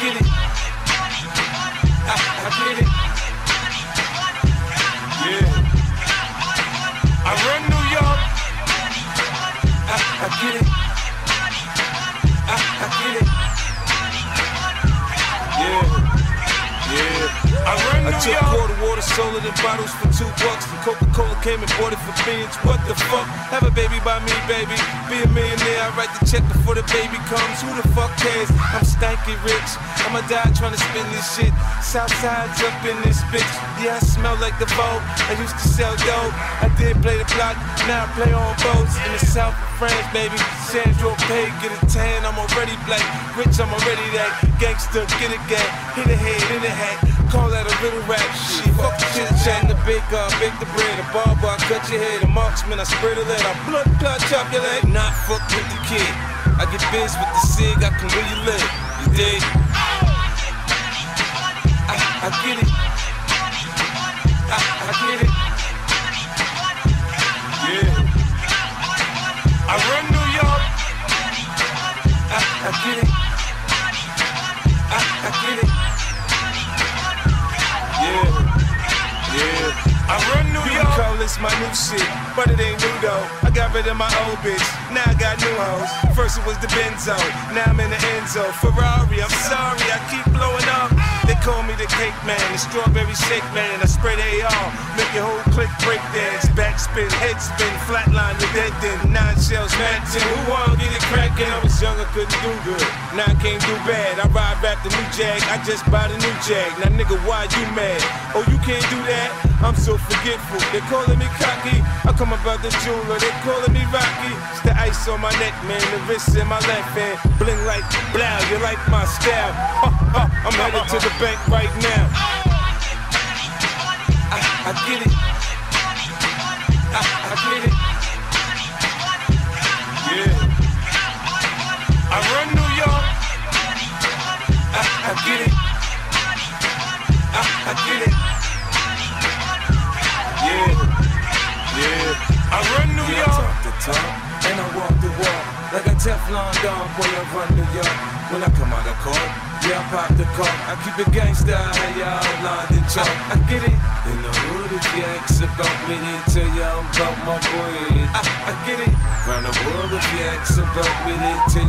get it. I, I get it. Yeah. I run New York. I, I get it. I, I get it. Yeah. Yeah. I run New I took York. quarter water, sold it in bottles for two bucks. And Coca-Cola came and bought it for beans. What the fuck? Have a baby by me, baby. Be a millionaire. I write the check before the baby comes. Who the fuck cares? I'm stanky rich. I'ma die trying to spin this shit. Southside's up in this bitch. Yeah, I smell like the boat. I used to sell dope. I did play the block. Now I play on boats in the south of France, baby. Sandro Pay, get a tan. I'm already black. Rich, I'm already that. Gangster, get a gang. Hit a head, in a hat. A little rap shit. Fuck the chit chat the big uh, bake the bread. A barber, I cut your head. A marksman, I spread the lead. I blood clot chop your leg. Not fuck with the kid. I get biz with the cig, I can really live. You dig? I, I get it. I, I get it. My new shit, but it ain't new though. I got rid of my old bitch, now I got new hoes. First it was the Benzo, now I'm in the Enzo. Ferrari, I'm sorry, I keep blowing up. They call me the cake man, the strawberry shake man. I spray AR, make your whole click break dance. Backspin, head spin, flatline, the dead then. Nine shells, matching. Who wanna get it I was young, I couldn't do good. Now I can't do bad. I ride back the new Jag, I just bought a new Jag. Now nigga, why you mad? Oh, you can't do that? I'm so forgetful. They calling me cocky. I come about the jeweler. They calling me Rocky. It's the ice on my neck, man. The wrist in my left hand. Bling like blow. You like my style? I'm headed to the bank right now. I, I get it. Like a Teflon Don. Boy, I run New York. When I come out of court, yeah, I pop the car. I keep it gangsta, y'all outlined and chalk. I get it in the hood. If you ask about me, they tell I'm about my bread. I, I get it round the world. If you ask about me, they tell